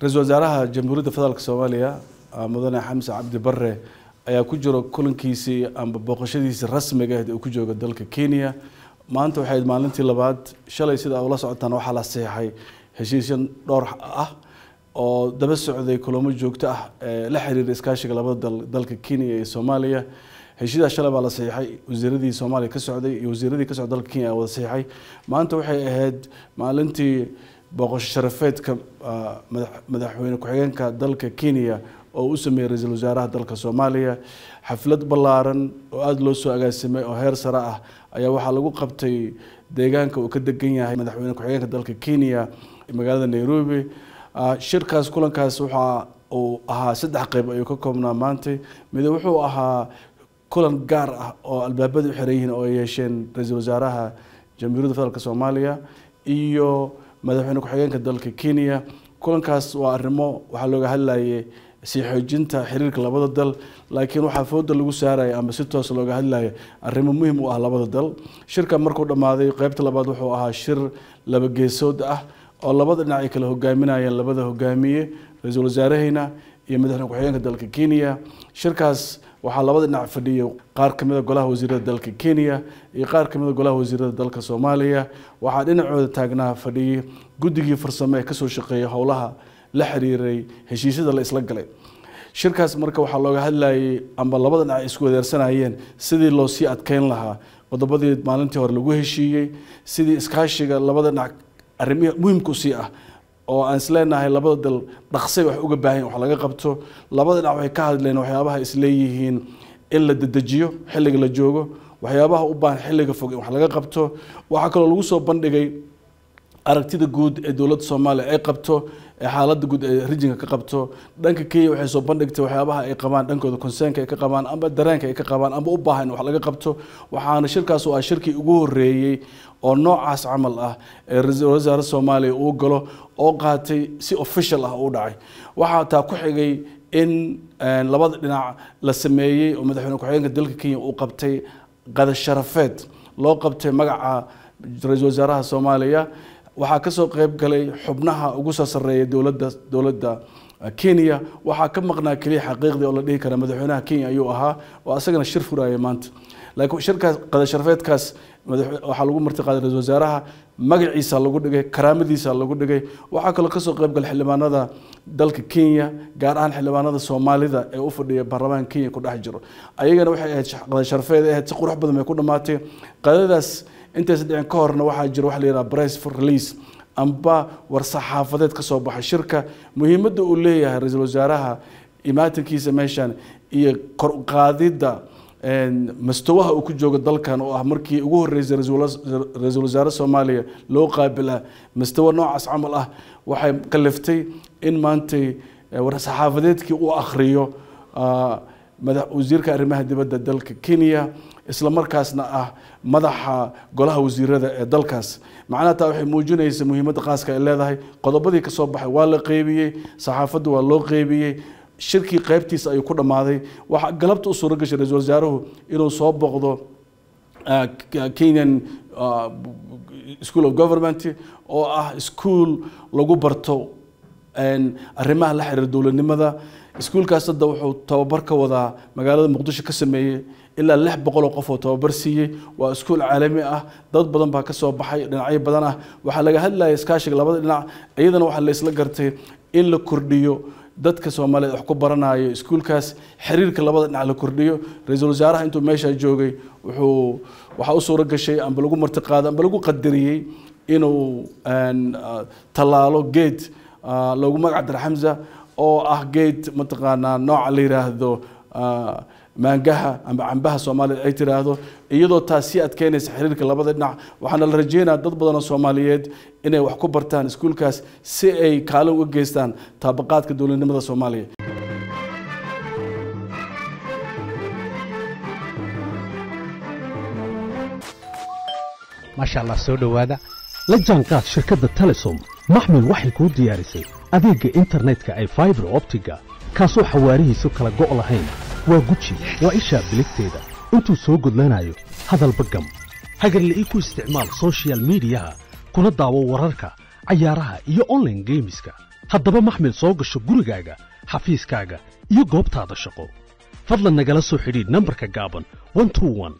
ra'iisul wasaaraha jamhuuriyadda federaalk soomaaliya mudane xamse cabdi bare ayaa ku jiro kulankiisii amba booqashadiisii rasmiga ahayd uu ku jooga dalka kenya. Maanta waxay maalintii labaad shalay sida ula socotaan waxaa la saxeixay heshiisyan dhowr ah oo daba socday kulamo joogto ah ee la xiriira iskaashiga labada dal dalka kenya iyo soomaaliya. Heshiidaa shalay baa la saxiixay wasiiradii soomaaliya ka socday iyo wasiiradii ka socda dalka kenya wada saxiixay maanta waxay ahayd maalintii booqasho sharafeedka madaxweyne ku-xigeenka dalka kenya oo u sameeyey ra'iisul wasaaraha dalka soomaaliya. Xaflad ballaaran oo aada loo soo agaasimay oo heer sare ah ayaa waxaa lagu qabtay deegaanka uu ka degan yahay madaxweyne ku-xigeenka dalka kenya magaalada nairobi. Shirkaas kulankaas waxa uu ahaa saddex qeyb ayuu ka koobnaa maantay mid wuxuu ahaa kulan gaar ah oo albaabada u xiran yihiin oo ay yeesheen ra'iisul wasaaraha jamhuuriyadda federaalk soomaaliya iyo madaxweyne ku-xigeenka dalka kenya. Kulankaas waa arrimo waxaa looga hadlayay sii xoojinta xiriirka labada dal laakiin waxaa fooda lagu saaraya ama si toos looga hadlaya arrimo muhiim u ah labada dal. Shirka markuu dhammaaday qeybta labaad wuxuu ahaa shir laba geesood ah oo labada dhinac ay kala hogaaminayeen labada hogaamiye ra'iisul wasaaraheyna iyo madaxweyne ku-xigeenka dalka kenya. Shirkaas waxaa labada dhinac fadhiyay qaar ka mid a golaha wasiirada dalka kenya iyo qaar ka mid a golaha wasiirada dalka soomaaliya. Waxaa dhinacooda taagnaa fadhiyay guddigii farsamo ee ka soo shaqeeyay howlaha la xiriiray heshiisyada la isla galay. Shirkaas marka waxaa looga hadlayay amba labada dhinac isku wadeersanayeen sidii loo sii adkeyn lahaa. Qodobadii maalintii hore lagu heshiiyey sidii iskaashiga labada dhinac arrimihi muhimka u sii ah oo aan isleenahay labada dal dhaqsay wax uga baahan wax laga qabto labada dhinac waxay ka hadleen waxyaabaha isleeyihiin in la dedejiyo xilliga la joogo waxyaabaha u baahan xilliga fog in wax laga qabto. Waxaa kaloo lagu soo bandhigay aragtida guud ee dowladda soomaaliya ay qabto ee xaaladda guud ee rijinka ka qabto dhanka kenya waxay soo bandhigtay waxyaabaha ay qabaan dhankooda concernka ay ka qabaan amba dareenka ay ka qabaan amba u baahan wax laga qabto. Waxaana shirkaas oo ah shirkii ugu horeeyey oo noocaas camal ah ee ra'iisul soomaaliya uu galo oo qaatay si official ah u dhacay. Waxaa taa ku xigay in labada dhinac la sameeyey oo madaxweyne ku-xigeenka dalka kenya uu qabtay qada loo qabtay magaca ra'iisul wasaaraha soomaaliya waxaa ka soo qeyb galay xubnaha ugu soo sareeya dowladda dowladda kenya. Waxaa ka maqnaa keliya xaqiiqdii oo la dhihi kara madaxweynaha kenya ayuu ahaa oo asagana shir furaya maanta. Laakiin shirkaas qada sharafeedkaas waxaa lagu martiqaaday ra'isul wasaaraha magaciisa lagu dhigay karaamadiisa lagu dhigay. Waxaa kaloo ka soo qeyb galay xildhibaanada dalka kenya gaar ahaan xildhibaanada soomaalida ee u fadhiya baarlamaanka kenya ku dhex jiro. Ayagana waxay ahayd qada sharafeed ahayd si qurux badan bay ku dhammaatay. Qadadaas intaas dhicin ka horna waxaa jira waxa la yidhaha price release. Amba war saxaafadeed ka soo baxay shirka. Muhiimadda uu leeyahay ra'iisul wasaaraha imaatinkiisa meeshan iyo kor qaadidda mastawaha uu ku joogo dalkan oo ah markii ugu horeysay ra'iisul wasaare soomaaliya loo qaabila mastawa noocaas camal ah waxay kaliftay in maantay war saxaafadeedkii uu akhriyo wasiirka arrimaha dibadda dalka kenya isla markaasna ah madaxa golaha wasiirada ee dalkaas. Macnaha taa waxay muujinaysa muhiimadda qaaska ay leedahay qodobadii ka soo baxay waa la qeybiyey saxaafadda waa loo qeybiyey shirkii qeybtiisa ayuu ku dhammaaday. Waxaa galabta u suuro gashay ra'iisul wasaaruhu inuu soo boqdo kenyan school of government oo ah school lagu barto arrimaha la xiriira dowladnimada iskuulkaas hadda wuxuu tababar ka wadaa magaalada muqdisho ka sameeyey ilaa lix boqoloo qof oo tababar siiyey. Waa iskuul caalami ah dad badan baa ka soo baxay dhinacyo badan ah. Waxaa laga hadlaya iskaashiga labada dhinac iyadana waxaa la isla gartay in la kordhiyo dadka soomaaliyeed wax ku baranayo iskuulkaas xiriirka labada dhinac la kordhiyo. Ra'iisul wasaaraha intuu meeshaa joogay wuxuu waxaa u suuro gashay amba lagu martiqaado amba lagu qadariyey inuu tallaalo geed loogu magac dara xamza oo ah geed mataqaanaa nooca la yiraahdo maangaha amba cambaha soomaaliyed ay tiraahdo iyadoo taas sii adkeynaysa xiriirka labada dhinac. Waxaana la rajeynaya dad badan oo soomaaliyeed inay wax ku bartaan iskuulkaas si ay kaalin uga geystaan taabaqaadka dowladnimada soomaaliya. Maasha allah soo dhowaada. La jaanqaad shirkadda telesom maxmil waxay kuu diyaarisay adeegga internetka ay faibar optiga kaasoo xawaarihiisu kala go' lahayn. Waa guji waa ishaa biligteeda. Intuu soo gudlanayo hadalba gam hagarla'ii ku isticmaal soshiyal miidiyaha kuna daawo wararka cayaaraha iyo online geemiska haddaba maxmil soo gasho gurigaaga xafiiskaaga iyo goobtaada shaqo. Fadlan nagala soo xidhiidh nambarka gaaban 121